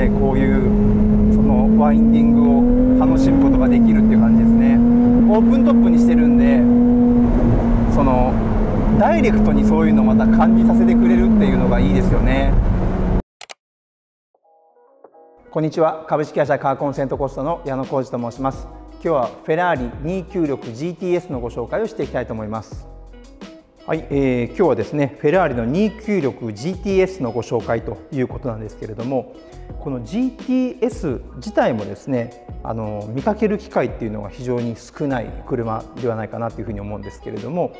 ねこういうそのワインディングを楽しむことができるっていう感じですね。オープントップにしてるんでそのダイレクトにそういうのをまた感じさせてくれるっていうのがいいですよね。こんにちは。株式会社カーコンセントコストの矢野浩二と申します。今日はフェラーリ 296GTS のご紹介をしていきたいと思います。はい、えー、今日はですねフェラーリの 296GTS のご紹介ということなんですけれどもこの GTS 自体もですねあの見かける機会っていうのが非常に少ない車ではないかなというふうに思うんですけれども、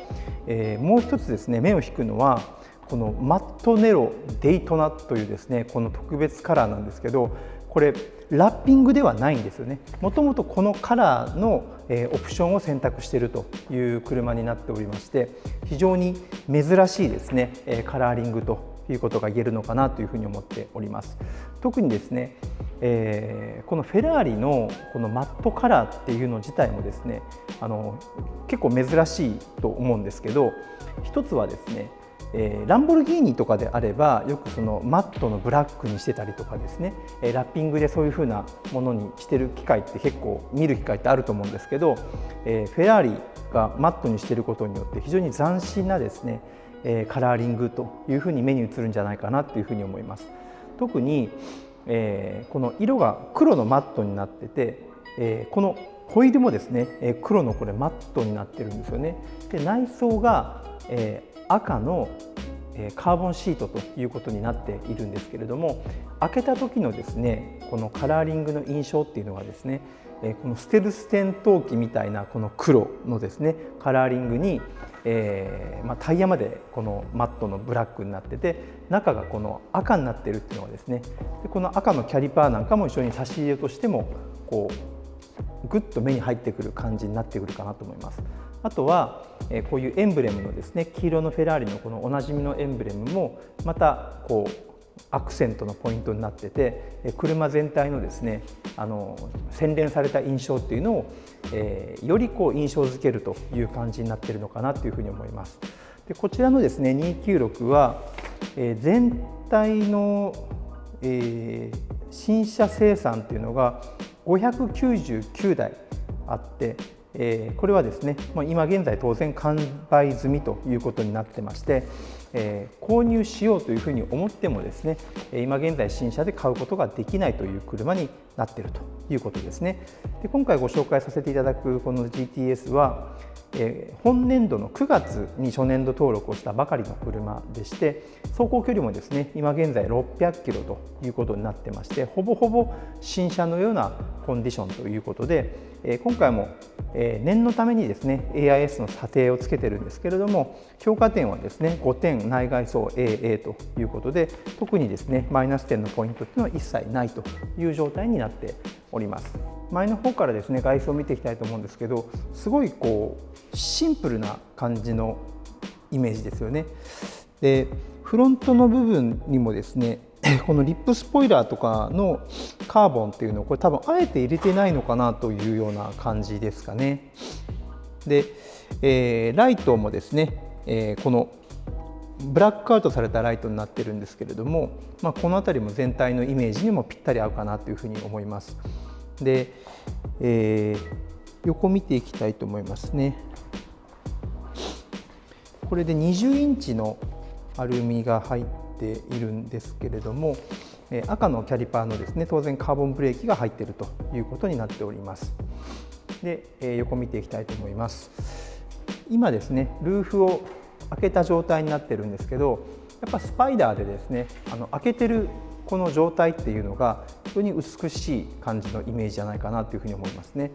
えー、もう一つですね目を引くのはこのマットネロデイトナというですねこの特別カラーなんですけどこれラッピングではないんですよね。もともとこのカラーのえオプションを選択しているという車になっておりまして非常に珍しいですねえカラーリングということが言えるのかなというふうに思っております。特にですね、えー、このフェラーリのこのマットカラーっていうの自体もですねあの結構珍しいと思うんですけど一つはですねえー、ランボルギーニとかであればよくそのマットのブラックにしてたりとかですね、えー、ラッピングでそういうふうなものにしてる機会って結構見る機会ってあると思うんですけど、えー、フェラーリがマットにしてることによって非常に斬新なですね、えカラーリングというふうに目に映るんじゃないかなというふうに思います。特に、えこの色が黒のマットになってて、えこのホイールもですねえ黒のこれマットになってるんですよね。で内装が、え赤のカーボンシートということになっているんですけれども開けた時のですねこのカラーリングの印象っていうのがですねこのステルス戦闘機みたいなこの黒のですねカラーリングに、えー、まあ、タイヤまでこのマットのブラックになってて中がこの赤になってるっていうのがですねでこの赤のキャリパーなんかも一緒に差し入れとしてもこうぐっと目に入ってくる感じになってくるかなと思います。あとはこういうエンブレムのですね黄色のフェラーリのこのおなじみのエンブレムもまたこうアクセントのポイントになってて車全体のですねあの洗練された印象っていうのを、えー、よりこう印象づけるという感じになっているのかなというふうに思います。でこちらのですね296は、えー、全体の、えー、新車生産っていうのが599台あってえー、これはですね、ま、今現在当然完売済みということになってまして、えー、購入しようというふうに思ってもですね今現在新車で買うことができないという車になっているということですね。で今回ご紹介させていただくこの GTS はえ、本年度の9月に初年度登録をしたばかりの車でして走行距離もですね今現在600キロということになってましてほぼほぼ新車のようなコンディションということで、え、今回も、え、念のためにですね AIS の査定をつけてるんですけれども評価点はですね5点内外装 AA ということで特にですねマイナス点のポイントっていうのは一切ないという状態になっております。前の方からですね外装を見ていきたいと思うんですけどすごいこうシンプルな感じのイメージですよね。でフロントの部分にもですね このリップスポイラーとかのカーボンっていうのをこれ多分あえて入れてないのかなというような感じですかね。で、えー、ライトもですね、えー、このブラックアウトされたライトになってるんですけれども、まあ、この辺りも全体のイメージにもぴったり合うかなというふうに思います。で、えー、横見ていきたいと思いますね。これで20インチのアルミが入っているんですけれども赤のキャリパーのですね当然カーボンブレーキが入っているということになっております。で横見ていきたいと思います。今ですねルーフを開けた状態になってるんですけどやっぱスパイダーでですねあの開けてるこの状態っていうのが非常に美しい感じのイメージじゃないかなというふうに思いますね。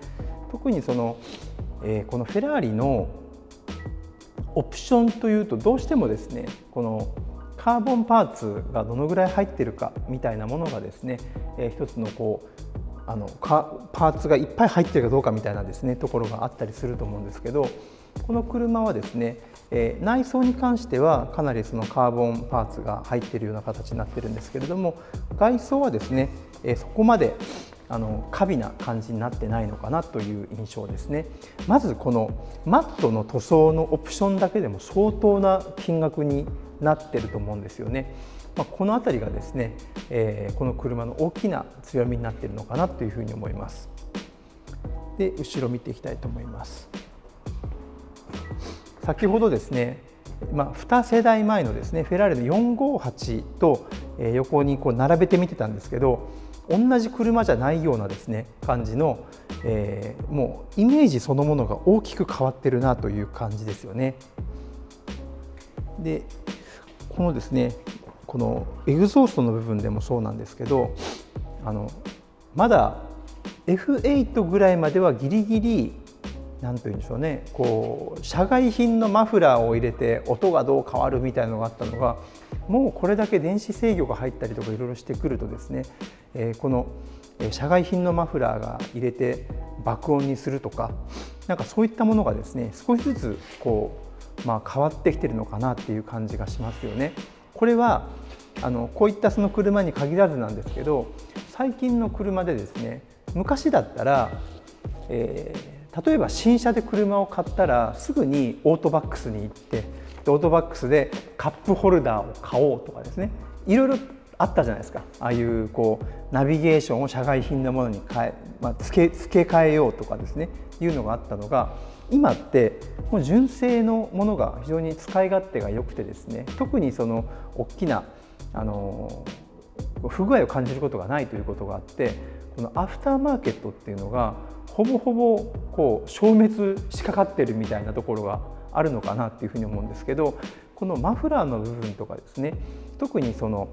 特にその、えー、このフェラーリのオプションというとどうしてもですねこのカーボンパーツがどのぐらい入ってるかみたいなものがですね、えー、一つのこうあのパーツがいっぱい入ってるかどうかみたいなですねところがあったりすると思うんですけどこの車はですねえー、内装に関してはかなりそのカーボンパーツが入っているような形になってるんですけれども外装はですね、えー、そこまであの過敏な感じになってないのかなという印象ですねまずこのマットの塗装のオプションだけでも相当な金額になってると思うんですよねまあ、この辺りがですね、えー、この車の大きな強みになっているのかなというふうに思います。で後ろ見ていきたいと思います。先ほどですね、まあ、2世代前のですねフェラーリの458と横にこう並べてみてたんですけど同じ車じゃないようなですね感じの、えー、もうイメージそのものが大きく変わってるなという感じですよね。でこのですねこのエグゾーストの部分でもそうなんですけどあのまだ F8 ぐらいまではギリギリ何と言うんでしょうねこう社外品のマフラーを入れて音がどう変わるみたいなのがあったのがもうこれだけ電子制御が入ったりとかいろいろしてくるとですね、えー、この社外品のマフラーが入れて爆音にするとかなんかそういったものがですね少しずつこう、まあ、変わってきてるのかなっていう感じがしますよね。これはあのこういったその車に限らずなんですけど最近の車でですね昔だったら、えー、例えば新車で車を買ったらすぐにオートバックスに行ってオートバックスでカップホルダーを買おうとかですね。いろいろあったじゃないですか。ああいうこうナビゲーションを社外品のものに変え、まあ、付け付け替えようとかですね。いうのがあったのが今ってもう純正のものが非常に使い勝手が良くてですね。特にその大きなあの不具合を感じることがないということがあってこのアフターマーケットっていうのがほぼほぼこう消滅しかかってるみたいなところがあるのかなっていうふうに思うんですけどこのマフラーの部分とかですね特にその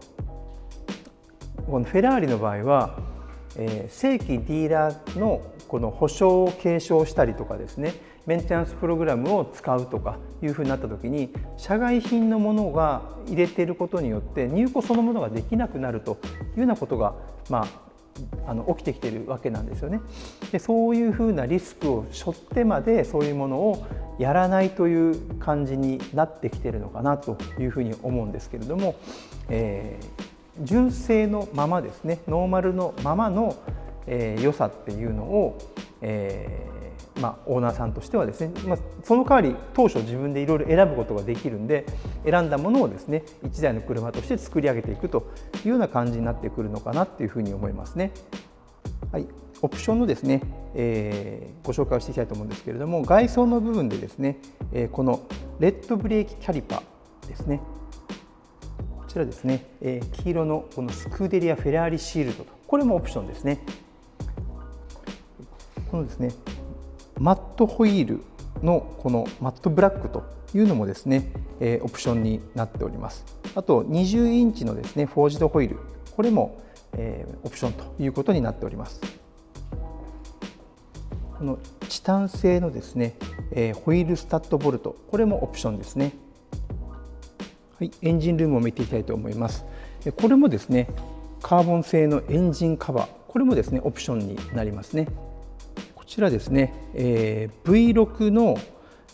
このフェラーリの場合は、えー、正規ディーラーのこの保証を継承したりとかですねメンテナンスプログラムを使うとかいうふうになった時に社外品のものが入れていることによって入庫そのものができなくなるというようなことが、まあ、あの起きてきてるわけなんですよね。でそういうふうなリスクを背負ってまでそういうものをやらないという感じになってきてるのかなというふうに思うんですけれども、えー、純正のままですねノーマルのままの、えー、良さっていうのを、えーまあ、オーナーさんとしてはですね、まあ、その代わり当初自分でいろいろ選ぶことができるんで選んだものをですね1台の車として作り上げていくというような感じになってくるのかなっていうふうに思いますね。はい、オプションのですね、えー、ご紹介をしていきたいと思うんですけれども外装の部分でですね、えー、このレッドブレーキキャリパーですね。こちらですね、えー、黄色のこのスクーデリア・フェラーリシールドこれもオプションですね。このですねマットホイールのこのマットブラックというのもですね、えオプションになっております。あと20インチのですねフォージドホイールこれも、えオプションということになっております。このチタン製のですね、えホイールスタッドボルトこれもオプションですね。はい、エンジンルームを見ていきたいと思います。これもですねカーボン製のエンジンカバーこれもですねオプションになりますね。ちらですね、えー、V6 の、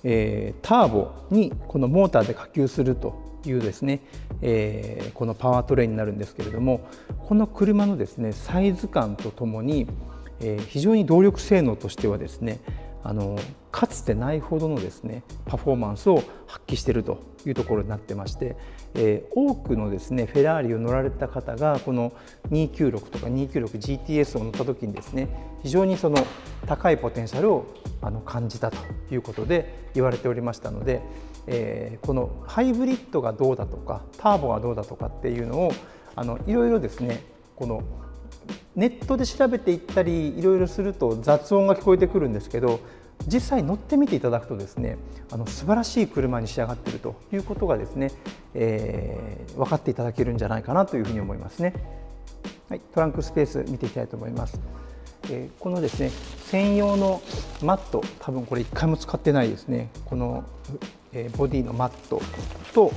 えー、ターボにこのモーターで波及するというですね、えー、このパワートレインになるんですけれどもこの車のですねサイズ感とともに、えー、非常に動力性能としてはですねあのかつてないほどのですねパフォーマンスを発揮しているというところになってまして、えー、多くのですねフェラーリを乗られた方がこの296とか 296GTS を乗った時にですね非常にその高いポテンシャルをあの感じたということで言われておりましたので、えー、このハイブリッドがどうだとかターボがどうだとかっていうのをあのいろいろですねこのネットで調べていったりいろいろすると雑音が聞こえてくるんですけど実際乗ってみていただくとですねあの素晴らしい車に仕上がっているということがですね、えー、分かっていただけるんじゃないかなというふうに思いますね。はい、トランクスペース見ていきたいと思います。えー、このですね専用のマット多分これ1回も使ってないですねこの、えー、ボディのマットと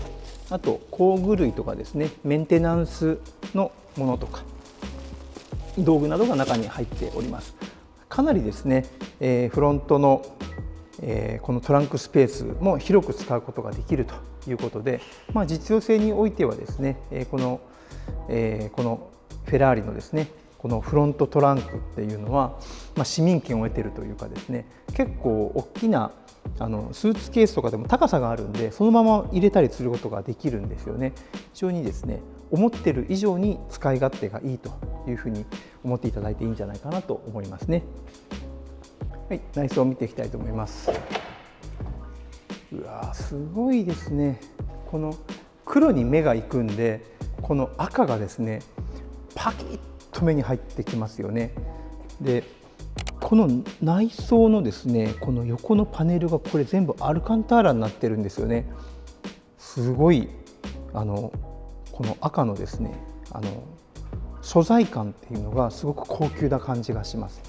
あと工具類とかですねメンテナンスのものとか道具などが中に入っております。かなりですね、えー、フロントの、えー、このトランクスペースも広く使うことができるということで、まあ、実用性においてはですね、えー、この、えー、このフェラーリのですねこのフロントトランクっていうのは、まあ、市民権を得てるというかですね結構大きなあのスーツケースとかでも高さがあるんでそのまま入れたりすることができるんですよね。非常にですね思ってる以上に使い勝手がいいというふうに思っていただいていいんじゃないかなと思いますね。はい内装を見ていきたいと思います。うわすごいですね。この黒に目がいくんでこの赤がですねパキッと目に入ってきますよね。でこの内装のですねこの横のパネルがこれ全部アルカンターラになってるんですよね。すごいあのこの赤のですねあの素材感っていうのがすごく高級な感じがします。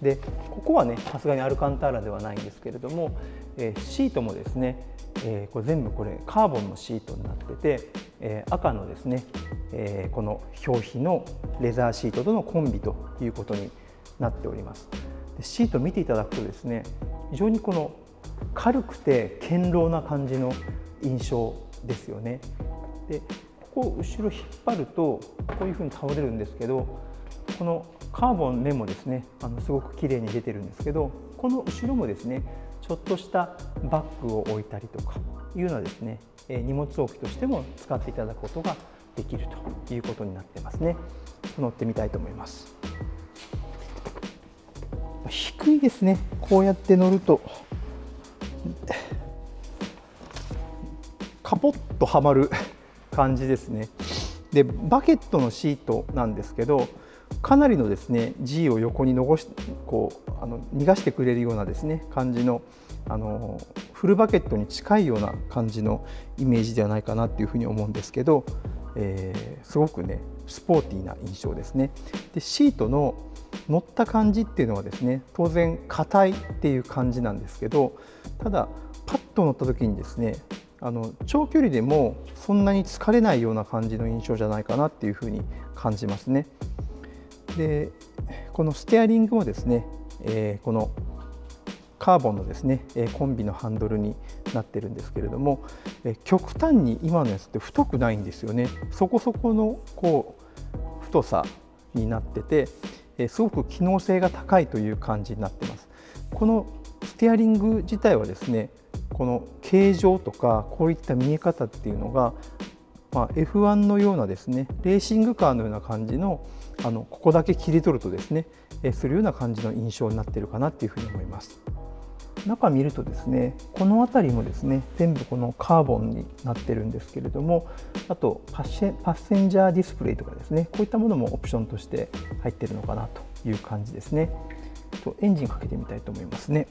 でここはねさすがにアルカンターラではないんですけれども、えー、シートもですね、えー、これ全部これカーボンのシートになってて、えー、赤のですね、えこの表皮のレザーシートとのコンビということになっております。でシート見ていただくとですね非常にこの軽くて堅牢な感じの印象ですよね。でここ後ろ引っ張るとこういうふうに倒れるんですけどこのカーボン目もですねあのすごく綺麗に出てるんですけどこの後ろもですねちょっとしたバッグを置いたりとかいうようなですね荷物置きとしても使っていただくことができるということになってますね。乗ってみたいと思います。低いですね。こうやって乗ると。カポッとはまる感じですね。でバケットのシートなんですけどかなりのですね G を横に残しこうあの逃がしてくれるようなですね感じのあのフルバケットに近いような感じのイメージではないかなっていうふうに思うんですけど、えー、すごくねスポーティーな印象ですね。でシートの乗った感じっていうのはですね当然硬いっていう感じなんですけどただパッと乗った時にですねあの長距離でもそんなに疲れないような感じの印象じゃないかなっていうふうに感じますね。でこのステアリングもですね、えー、このカーボンのですねコンビのハンドルになってるんですけれども極端に今のやつって太くないんですよねそこそこのこう太さになっててすごく機能性が高いという感じになってますこのステアリング自体はですねこの形状とかこういった見え方っていうのが、まあ、F1 のようなですねレーシングカーのような感じのあのここだけ切り取るとですねするような感じの印象になってるかなっていうふうに思います。中見るとですねこの辺りもですね全部このカーボンになってるんですけれどもあとパッセンジャーディスプレイとかですねこういったものもオプションとして入ってるのかなという感じですね。とエンジンかけてみたいと思いますね。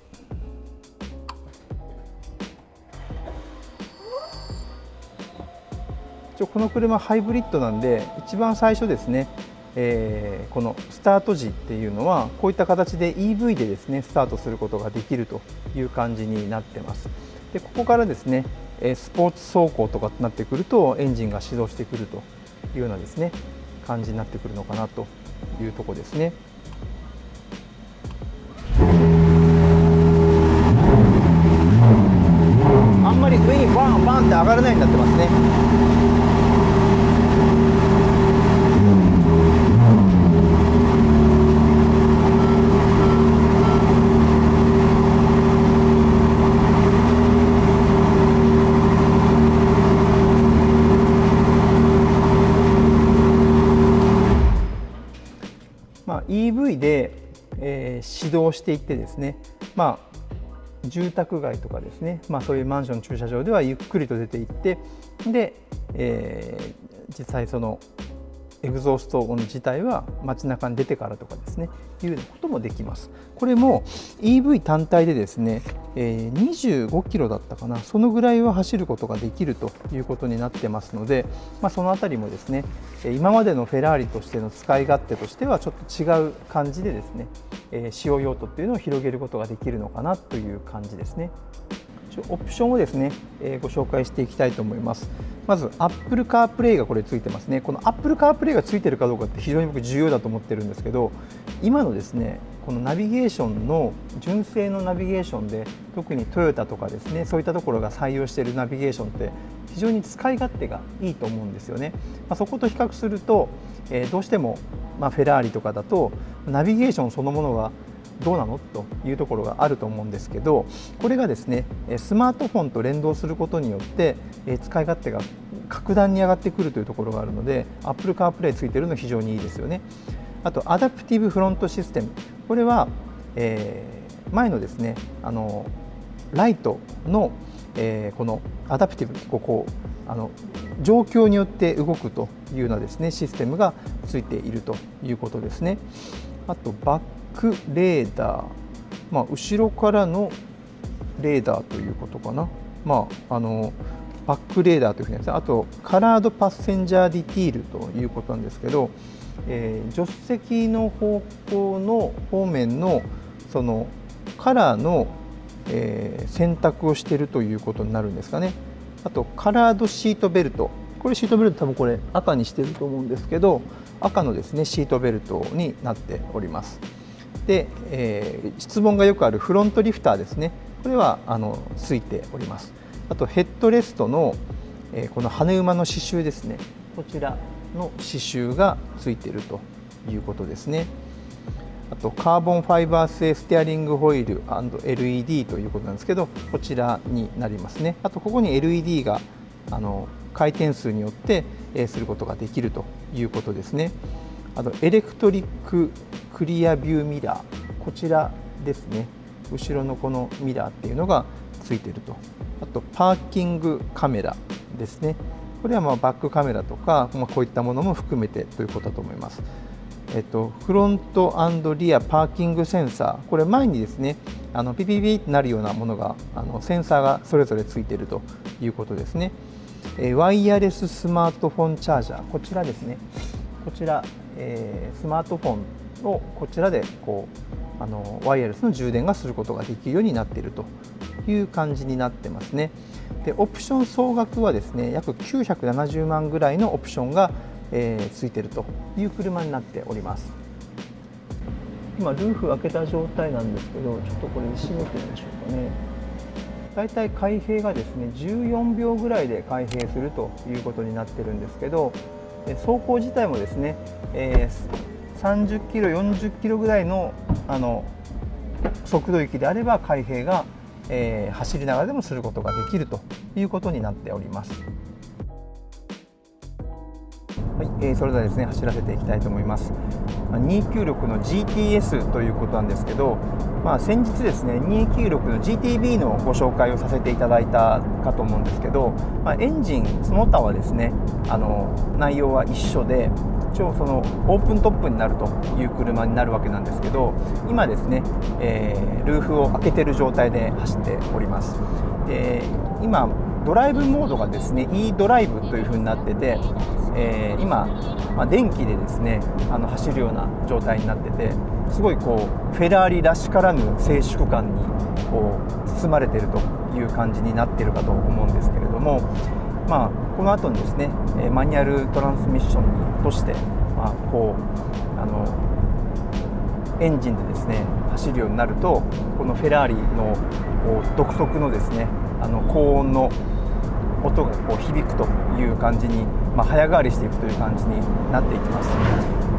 この車ハイブリッドなんで一番最初ですね、えー、このスタート時っていうのはこういった形で EV でですねスタートすることができるという感じになってます。でここからですねスポーツ走行とかになってくるとエンジンが始動してくるというようなですね感じになってくるのかなというとこですね。あんまり上にバンバンって上がらないようになってますね。EV で、えー、指導していってですね、まあ、住宅街とかですね、まあ、そういうマンション駐車場ではゆっくりと出ていってで、えー、実際そのエグゾースト音自体は街中に出てからとかですねいうこともできます。これも EV 単体でですね、え、25キロだったかなそのぐらいは走ることができるということになってますので、まあ、その辺りもですね今までのフェラーリとしての使い勝手としてはちょっと違う感じでですね、使用用途っていうのを広げることができるのかなという感じですね。オプションをですね、えー、ご紹介していきたいと思います。まず Apple CarPlay がこれついてますね。この Apple CarPlay がついてるかどうかって非常に僕重要だと思ってるんですけど、今のですね、このナビゲーションの純正のナビゲーションで特にトヨタとかですねそういったところが採用しているナビゲーションって非常に使い勝手がいいと思うんですよね。まあ、そこと比較すると、えー、どうしても、まあ、フェラーリとかだとナビゲーションそのものがどうなの？というところがあると思うんですけどこれがですねスマートフォンと連動することによって使い勝手が格段に上がってくるというところがあるので Apple CarPlay ついてるの非常にいいですよね。あとアダプティブフロントシステムこれは、えー、前のですねあのライトの、えー、このアダプティブここあの状況によって動くというようなですねシステムがついているということですね。あとバックレーダー、まあ、後ろからのレーダーということかな、まあ、あのバックレーダーというふうにですねあとカラードパッセンジャーディティールということなんですけど、えー、助手席の方向の方面のそのカラーの、えー、選択をしているということになるんですかね。あとカラードシートベルトこれシートベルト多分これ赤にしてると思うんですけど赤のですねシートベルトになっております。で、えー、質問がよくあるフロントリフターですね。これはあのついております。あとヘッドレストの、えー、この羽馬の刺繍ですね。こちらの刺繍がついているということですね。あとカーボンファイバー製ステアリングホイール &LED ということなんですけどこちらになりますね。あとここに LED があの回転数によって、え、することができるということですね。あとエレクトリッククリアビューミラー。こちらですね。後ろのこのミラーっていうのがついてると。あとパーキングカメラですね。これはまあバックカメラとか、まあ、こういったものも含めてということだと思います。えっと、フロントリアパーキングセンサー。これ前にですねあのピピピってなるようなものがあのセンサーがそれぞれついているということですね、えワイヤレススマートフォンチャージャー。こちらですね。こちら、えー、スマートフォンをこちらでこうあのワイヤレスの充電がすることができるようになっているという感じになってますね。でオプション総額はですね約970万ぐらいのオプションが、えー、ついているという車になっております。今ルーフ開けた状態なんですけどちょっとこれ閉めてみましょうかね。だいたい開閉がですね14秒ぐらいで開閉するということになってるんですけど走行自体もですね、えー、30キロ40キロぐらいのあの速度域であれば開閉が、えー、走りながらでもすることができるということになっております。はい、えー、それではですね走らせていきたいと思います。296の GTS ということなんですけど、まあ、先日ですね296の GTB のご紹介をさせていただいたかと思うんですけど、まあ、エンジンその他はですねあの内容は一緒で一応そのオープントップになるという車になるわけなんですけど今ですね、えー、ルーフを開けてる状態で走っております。で今ドライブモードがですね e ドライブというふうになってて、えー、今、まあ、電気でですねあの走るような状態になっててすごいこうフェラーリらしからぬ静粛感にこう包まれてるという感じになってるかと思うんですけれども、まあ、この後にですねマニュアルトランスミッションに落として、まあ、こうあのエンジンでですね走るようになるとこのフェラーリの独特のですねあの高音の音がこう響くという感じに、まあ、早変わりしていくという感じになっていきます。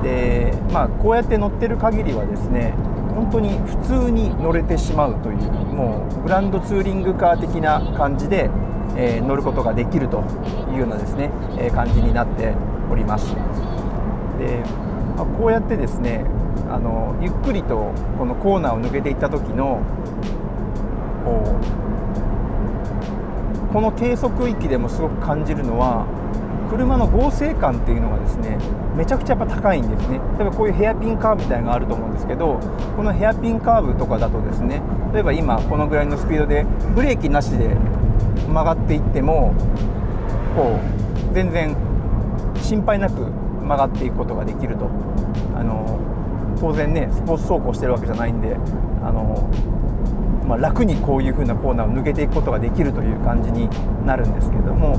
でまあ、こうやって乗ってる限りはですね本当に普通に乗れてしまうというもうグランドツーリングカー的な感じで、えー、乗ることができるというようなですね、えー、感じになっております。でまあ、こうやってですねあのゆっくりとこのコーナーを抜けていった時のこうこの低速域でもすごく感じるのは車の合成感っていうのがですねめちゃくちゃやっぱ高いんですね。例えばこういうヘアピンカーブみたいなのがあると思うんですけどこのヘアピンカーブとかだとですね例えば今このぐらいのスピードでブレーキなしで曲がっていってもこう全然心配なく曲がっていくことができると。あの当然ねスポーツ走行してるわけじゃないんであのまあ、楽にこういうふうなコーナーを抜けていくことができるという感じになるんですけれども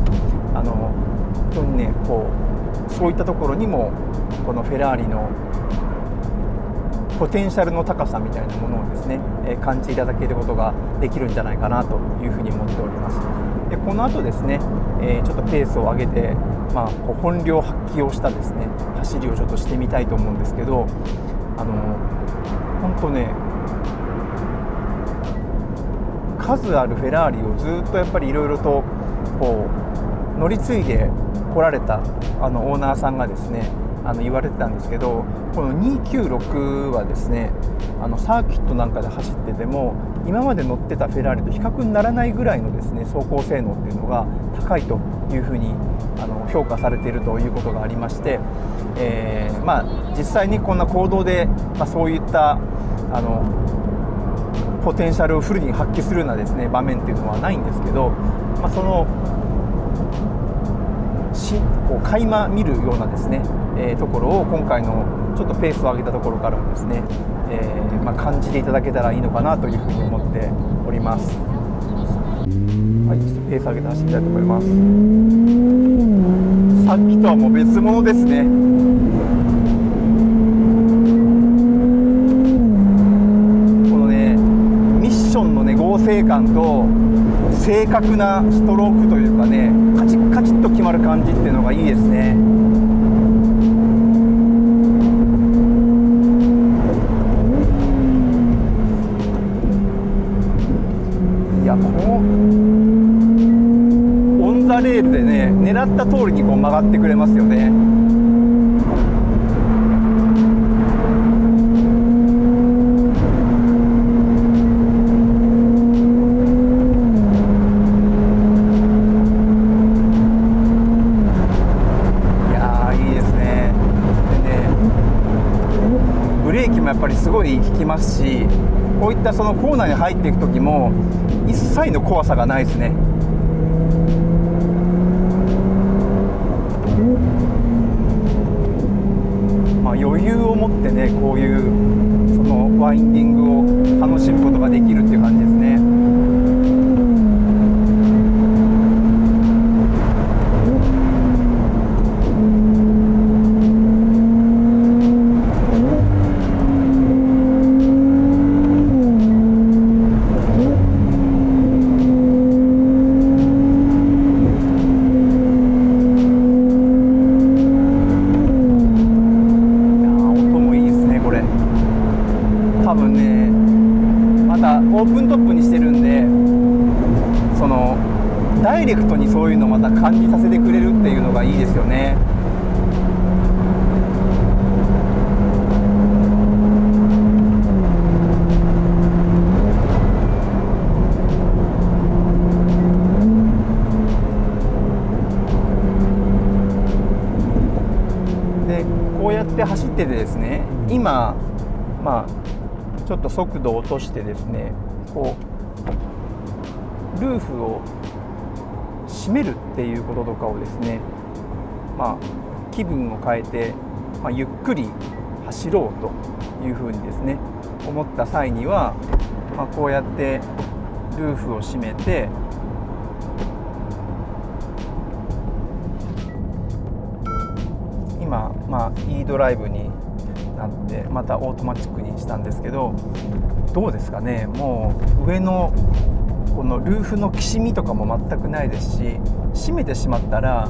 あの本当にねこうそういったところにもこのフェラーリのポテンシャルの高さみたいなものをですね、え感じていただけることができるんじゃないかなというふうに思っております。でこの後ですね、えちょっとペースを上げて、まあ、こう本領発揮をしたですね走りをちょっとしてみたいと思うんですけどあの本当ね数あるフェラーリをずっとやっぱりいろいろとこう乗り継いで来られたあのオーナーさんがですねあの言われてたんですけどこの296はですねあのサーキットなんかで走ってても今まで乗ってたフェラーリと比較にならないぐらいのですね走行性能っていうのが高いというふうにあの評価されているということがありまして、えー、まあ、実際にこんな行動で、まあ、そういったあのポテンシャルをフルに発揮するようなですね場面っていうのはないんですけど、まあ、そのしこう垣間見るようなですね、えー、ところを今回のちょっとペースを上げたところからもですね、えー、まあ、感じていただけたらいいのかなというふうに思っております。はい、ちょっとペース上げて走りたいと思います。さっきとはもう別物ですね。成感と正確なストロークというかね、カチッカチッと決まる感じっていうのがいいですね。狙った通りにこう曲がってくれますよねブレーキもやっぱりすごい効きますしこういったそのコーナーに入っていく時も一切の怖さがないですね。余裕を持ってねこういうそのワインディングを楽しむことができるっていう感じですね。レクトにそういうのをまた感じさせてくれるっていうのがいいですよね。でこうやって走っててですね今まあちょっと速度を落としてですねこうルーフを締めるっていうこととかをですね、まあ、気分を変えて、まあ、ゆっくり走ろうというふうにですね思った際には、まあ、こうやってルーフを締めて今、まあ、e ドライブになってまたオートマチックにしたんですけどどうですかね？もう上のこのルーフのきしみとかも全くないですし閉めてしまったら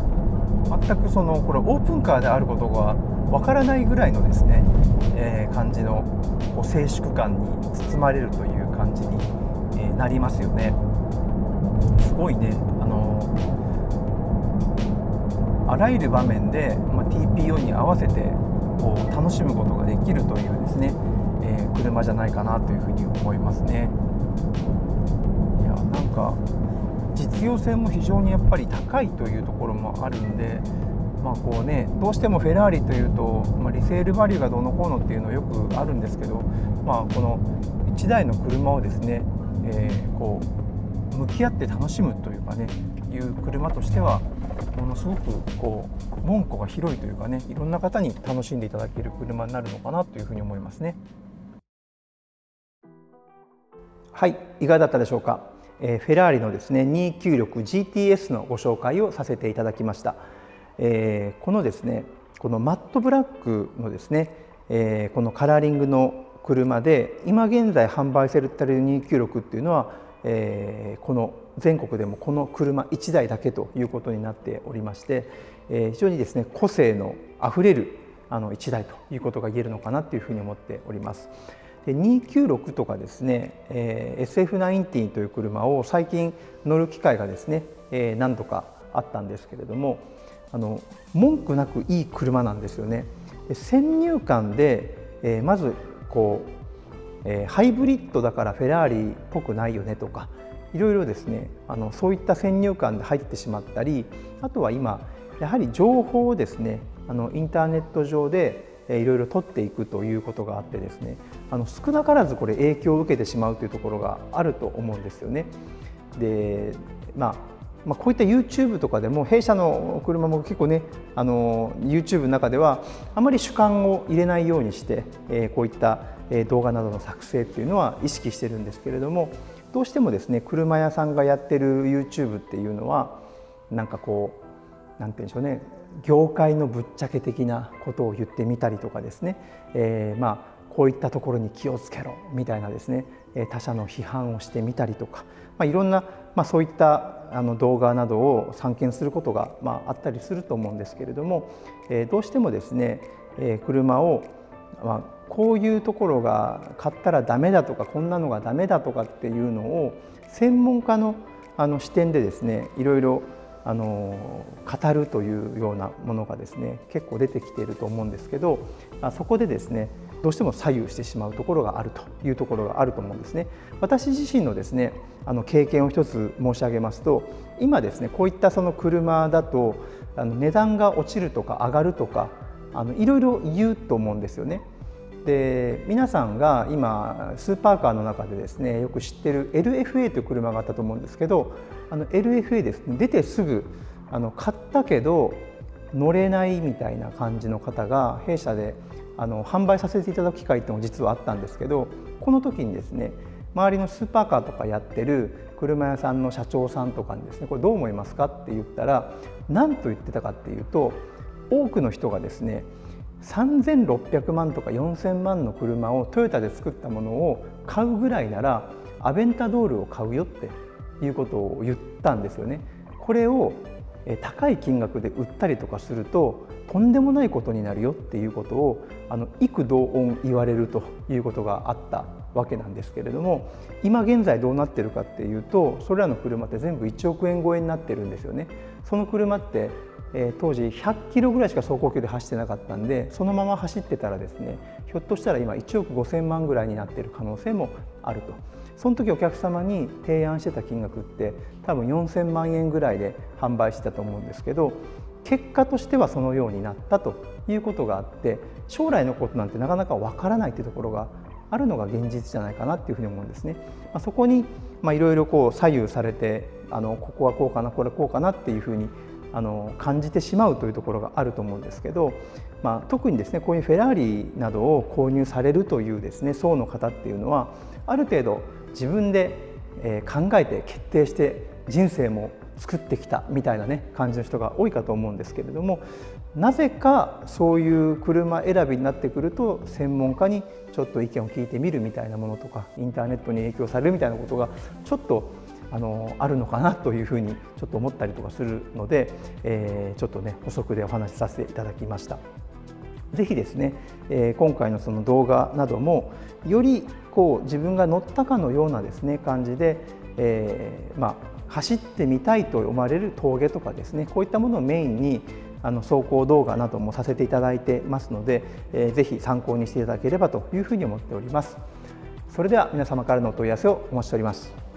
全くそのこれオープンカーであることがわからないぐらいのですね、えー、感じのこう静粛感に包まれるという感じに、え、なりますよね。すごいね、あの、あらゆる場面で、まあ、TPO に合わせてこう楽しむことができるというですね、え車じゃないかなというふうに思いますね。か実用性も非常にやっぱり高いというところもあるんで、まあこうね、どうしてもフェラーリというと、まあ、リセールバリューがどうのこうのっていうのよくあるんですけど、まあ、この1台の車をですね、えー、こう向き合って楽しむというかねいう車としてはものすごくこう門戸が広いというかねいろんな方に楽しんでいただける車になるのかなというふうに思いますね。はいいかがだったでしょうか、え、フェラーリのですね 296GTS のご紹介をさせていただきました、えー、このですねこのマットブラックのですね、えー、このカラーリングの車で今現在販売されている296っていうのは、えー、この全国でもこの車1台だけということになっておりまして、えー、非常にですね個性のあふれるあの1台ということが言えるのかなというふうに思っております。で296とかですね、えー、SF19 という車を最近乗る機会がですね、えー、何度かあったんですけれどもあの文句なくいい車なんですよね。先入観で、えー、まずこう、えー、ハイブリッドだからフェラーリっぽくないよねとかいろいろですねあのそういった先入観で入ってしまったりあとは今やはり情報をですねあのインターネット上でいろいろ取っていくということがあってですねあの少なからずこれ影響を受けてしまうというところがあると思うんですよね。でまあまあ、こういった YouTube とかでも弊社の車も結構ねあの YouTube の中ではあまり主観を入れないようにして、えー、こういった動画などの作成っていうのは意識してるんですけれどもどうしてもですね車屋さんがやってる YouTube っていうのはなんかこうなんて言うんでしょうね業界のぶっちゃけ的なことを言ってみたりとかですね、えー、まあこういったところに気をつけろみたいなですね他者の批判をしてみたりとか、まあ、いろんな、まあ、そういったあの動画などを散見することが、まあ、あったりすると思うんですけれども、えー、どうしてもですね、えー、車を、まあ、こういうところが買ったらダメだとかこんなのがダメだとかっていうのを専門家のあの視点でですねいろいろあの語るというようなものがですね結構出てきていると思うんですけどそこでですねどうしても左右してしまうところがあるというところがあると思うんですね。私自身のですねあの経験を一つ申し上げますと今ですねこういったその車だとあの値段が落ちるとか上がるとかあのいろいろ言うと思うんですよね。で皆さんが今スーパーカーの中でですねよく知ってる LFA という車があったと思うんですけどあの LFA ですね出てすぐあの買ったけど乗れないみたいな感じの方が弊社であの販売させていただく機会っても実はあったんですけどこの時にですね周りのスーパーカーとかやってる車屋さんの社長さんとかにですねこれどう思いますかって言ったら何と言ってたかっていうと多くの人がですね3600万とか4000万の車をトヨタで作ったものを買うぐらいならアベンタドールを買うよっていうことを言ったんですよね。これを高い金額で売ったりとかするととんでもないことになるよっていうことをあの幾同音言われるということがあったわけなんですけれども今現在どうなってるかっていうとそれらの車って全部1億円超えになってるんですよね。その車ってえ当時100キロぐらいしか走行距離走ってなかったんでそのまま走ってたらですねひょっとしたら今1億5,000万ぐらいになってる可能性もあるとその時お客様に提案してた金額って多分4,000万円ぐらいで販売してたと思うんですけど結果としてはそのようになったということがあって将来のことなんてなかなかわからないというところがあるのが現実じゃないかなっていうふうに思うんですね。まあ、そこにいろいろ左右されてあのここはこうかなこれこうかなっていうふうにあの感じてしまうというところがあると思うんですけど、まあ、特にですねこういうフェラーリなどを購入されるというですね層の方っていうのはある程度自分で考えて決定して人生も作ってきたみたいなね感じの人が多いかと思うんですけれどもなぜかそういう車選びになってくると専門家にちょっと意見を聞いてみるみたいなものとかインターネットに影響されるみたいなことがちょっとあのあるのかなというふうにちょっと思ったりとかするので、えー、ちょっとね補足でお話しさせていただきました。ぜひですね、え、今回のその動画などもよりこう自分が乗ったかのようなですね感じで、えー、まあ、走ってみたいと思われる峠とかですねこういったものをメインにあの走行動画などもさせていただいてますので、えー、ぜひ参考にしていただければというふうに思っております。それでは皆様からのお問い合わせをお待ちしております。